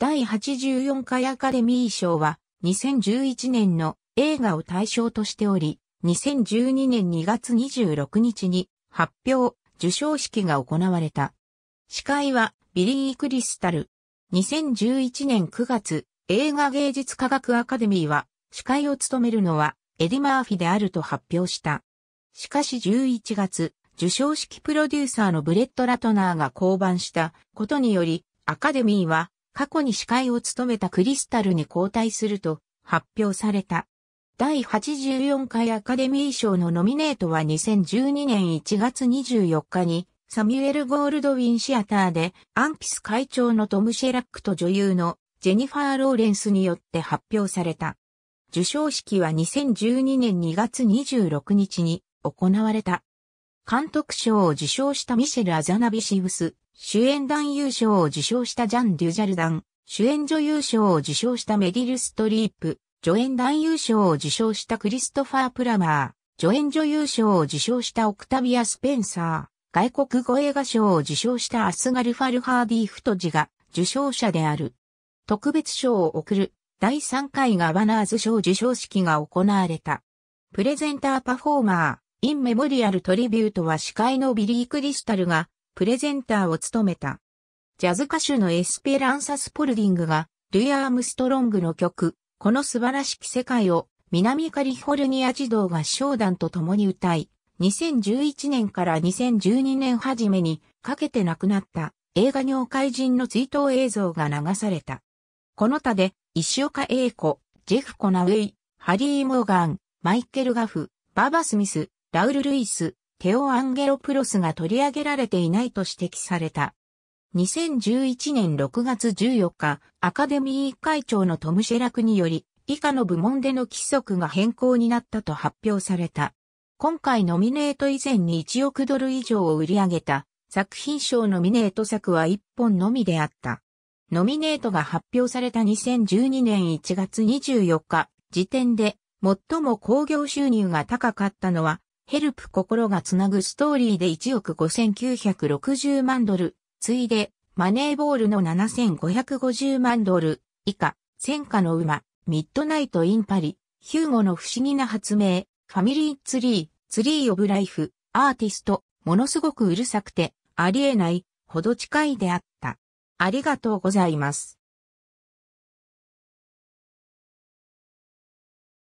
第84回アカデミー賞は2011年の映画を対象としており、2012年2月26日に発表、授賞式が行われた。司会はビリー・クリスタル。2011年9月、映画芸術科学アカデミーは司会を務めるのはエディ・マーフィであると発表した。しかし11月、授賞式プロデューサーのブレット・ラトナーが降板したことにより、アカデミーは過去に司会を務めたクリスタルに交代すると発表された。第84回アカデミー賞のノミネートは2012年1月24日にサミュエル・ゴールドウィンシアターでアンピス会長のトム・シェラックと女優のジェニファー・ローレンスによって発表された。受賞式は2012年2月26日に行われた。監督賞を受賞したミシェル・アザナビシウス、主演男優賞を受賞したジャン・デュジャルダン、主演女優賞を受賞したメディル・ストリープ、助演男優賞を受賞したクリストファー・プラマー、助演女優賞を受賞したオクタビア・スペンサー、外国語映画賞を受賞したアスガル・ファルハーディ・フトジが受賞者である。特別賞を贈る第3回ガバナーズ賞授賞式が行われた。プレゼンターパフォーマー、インメモリアムトリビュートは司会のビリー・クリスタルがプレゼンターを務めた。ジャズ歌手のエスペランサ・スポルディングがルイ・アームストロングの曲、この素晴らしき世界を南カリフォルニア児童合唱団と共に歌い、2011年から2012年初めにかけて亡くなった映画業界人の追悼映像が流された。この他で石岡英子、ジェフ・コナウェイ、ハリー・モーガン、マイケル・ガフ、ババ・スミス、ラウル・ルイス、テオ・アンゲロプロスが取り上げられていないと指摘された。2011年6月14日、アカデミー会長のトム・シェラクにより、以下の部門での規則が変更になったと発表された。今回ノミネート以前に1億ドル以上を売り上げた作品賞ノミネート作は1本のみであった。ノミネートが発表された2012年1月24日時点で最も興行収入が高かったのはヘルプ心がつなぐストーリーで1億5960万ドル、次いでマネーボールの7550万ドル、以下、戦火の馬、ミッドナイトインパリ、ヒューゴの不思議な発明、ファミリーツリー、ツリーオブライフ、アーティスト、ものすごくうるさくて、ありえない、ほど近いであった。ありがとうございます。